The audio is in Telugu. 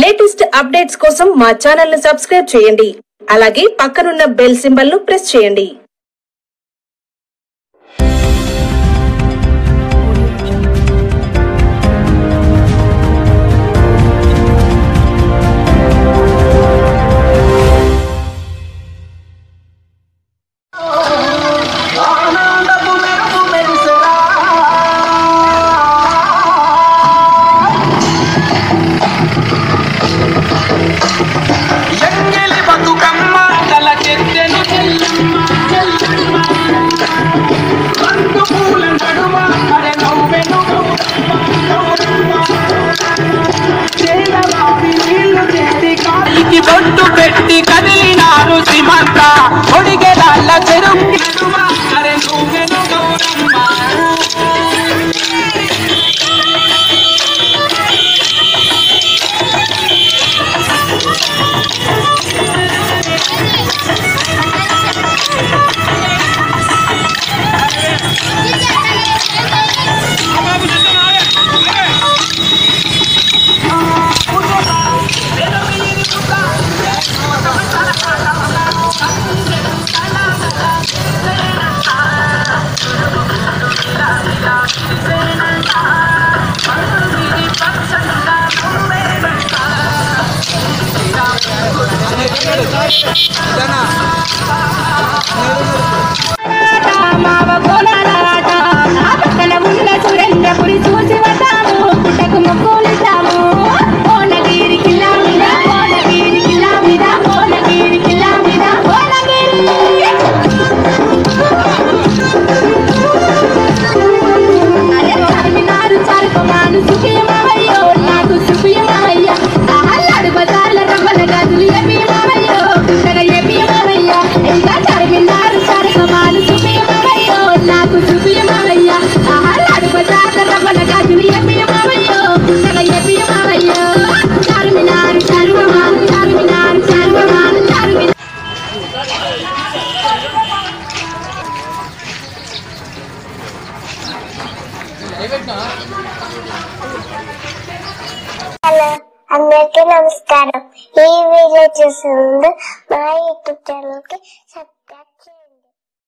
లేటెస్ట్ అప్డేట్స్ కోసం మా ఛానల్ను సబ్స్క్రైబ్ చేయండి. అలాగే పక్కనున్న బెల్ సింబల్ను ప్రెస్ చేయండి. సురేంద్రపురి చూసి వద్దాము పుట్టకు మొక్కులిద్దాము కోనగిరి కిల్లా మీద కోనగిరి కిల్లా మీద కోనగిరి కిల్లా మీద కోనగిరి అరే హలో అందరికీ నమస్కారం. ఈ వీడియో చూసిన మా యూట్యూబ్ ఛానల్కి సబ్స్క్రైబ్ చేయండి.